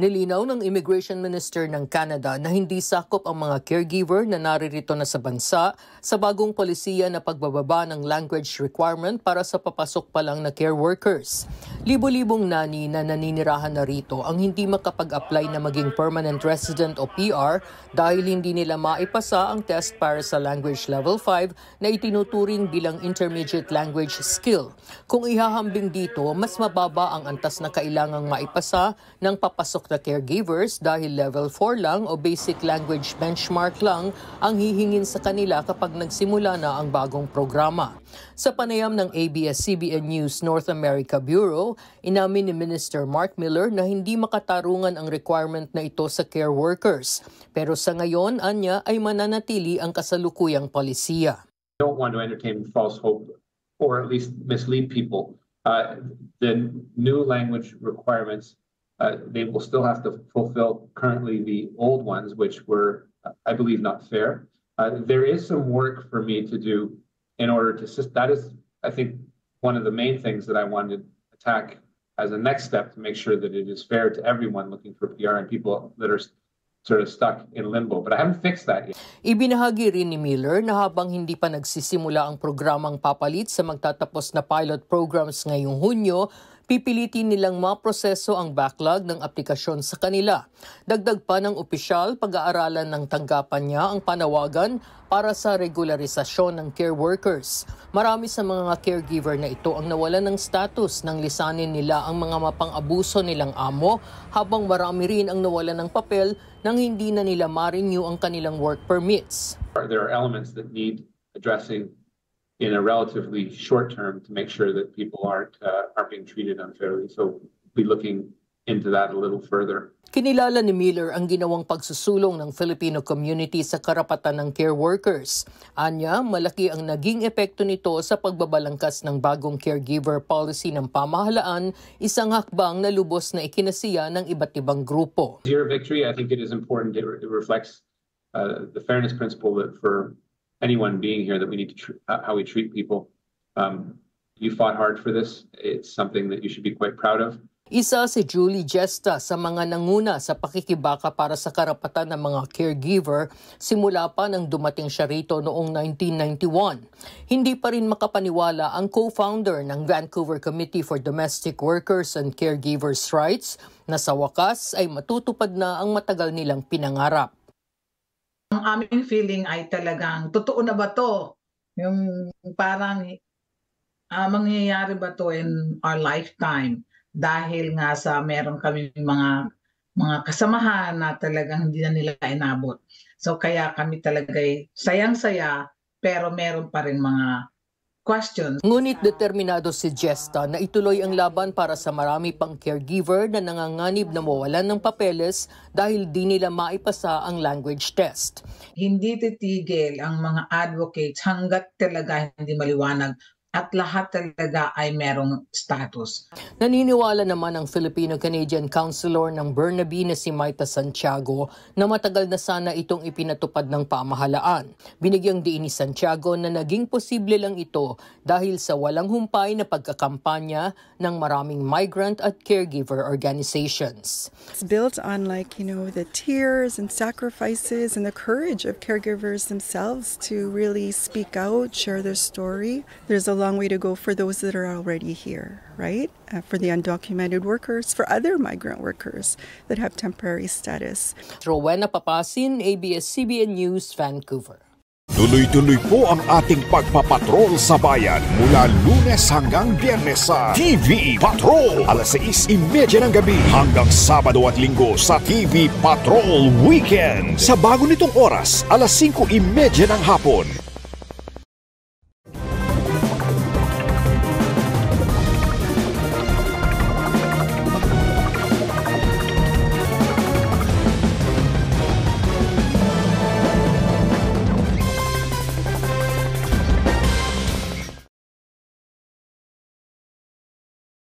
Nilinaw ng Immigration Minister ng Canada na hindi sakop ang mga caregiver na naririto na sa bansa sa bagong polisiya na pagbababa ng language requirement para sa papasok pa lang na care workers. Libo-libong nani na naninirahan na rito ang hindi makapag-apply na maging permanent resident o PR dahil hindi nila maipasa ang test para sa language level 5 na itinuturing bilang intermediate language skill. Kung ihahambing dito, mas mababa ang antas na kailangang maipasa ng papasok na caregivers dahil level 4 lang o basic language benchmark lang ang hihingin sa kanila kapag nagsimula na ang bagong programa. Sa panayam ng ABS-CBN News North America Bureau, inamin ni Minister Mark Miller na hindi makatarungan ang requirement na ito sa care workers. Pero sa ngayon, anya ay mananatili ang kasalukuyang polisiya. don't want to entertain false hope or at least mislead people. Uh, the new language requirements uh, they will still have to fulfill currently the old ones, which were, I believe, not fair. Uh, there is some work for me to do in order to, that is, I think, one of the main things that I wanted to attack as a next step to make sure that it is fair to everyone looking for PR and people that are sort of stuck in limbo. But I haven't fixed that yet. Ibinahagi rin ni Miller na habang hindi pa nagsisimula ang programang papalit sa magtatapos na pilot programs ngayong Hunyo, pipilitin nilang maproseso ang backlog ng aplikasyon sa kanila. Dagdag pa ng opisyal, pag-aaralan ng tanggapan niya ang panawagan para sa regularisasyon ng care workers. Marami sa mga caregiver na ito ang nawalan ng status nang lisanin nila ang mga mapang-abuso nilang amo habang marami rin ang nawalan ng papel nang hindi na nila ma-renew ang kanilang work permits. There are elements that need addressing in a relatively short term to make sure that people aren't uh, aren't being treated unfairly. So be looking into that a little further. Kinilala ni Miller ang ginawang pagsusulong ng Filipino community sa karapatan ng care workers. Anya, malaki ang naging epekto nito sa pagbabalangkas ng bagong caregiver policy ng pamahalaan, isang hakbang na lubos na ikinasiya ng iba't ibang grupo. Your victory, I think it is important. It reflects uh, the fairness principle that for anyone being here that we need to uh, how we treat people. Um, you fought hard for this. It's something that you should be quite proud of. Isa si Julie Gesta sa mga nanguna sa pakikibaka para sa karapatan ng mga caregiver simula pa nang dumating siya rito noong 1991. Hindi pa rin makapaniwala ang co-founder ng Vancouver Committee for Domestic Workers and Caregivers' Rights na sa wakas ay matutupad na ang matagal nilang pinangarap. Ang aming feeling ay talagang, totoo na ba to? Yung parang, uh, mangyayari ba to in our lifetime? Dahil nga sa meron kami mga mga kasamahan na talagang hindi na nila inabot. So kaya kami talaga sayang-saya pero meron pa rin mga questions. Ngunit determinado si Jesta na ituloy ang laban para sa marami pang caregiver na nanganganib na mawalan ng papeles dahil di nila maipasa ang language test. Hindi titigil ang mga advocates hanggat talaga hindi maliwanag at lahat talaga ay merong status. Naniniwala naman ang Filipino-Canadian Councilor ng Burnaby na si Maita Santiago na matagal na sana itong ipinatupad ng pamahalaan. Binigyang diin ni Santiago na naging posible lang ito dahil sa walang humpay na pagkakampanya ng maraming migrant at caregiver organizations. It's built on like, you know, the tears and sacrifices and the courage of caregivers themselves to really speak out, share their story. There's a long way to go for those that are already here, right? Uh, for the undocumented workers, for other migrant workers that have temporary status. Rowena Papasin, ABS-CBN News, Vancouver. Tuloy-tuloy po ang ating pagpapatrol sa bayan mula lunes hanggang biyernes sa TV Patrol. Alas 6.30 ng gabi hanggang Sabado at Linggo sa TV Patrol Weekend. Sa bago nitong oras, alas 5.30 ng hapon.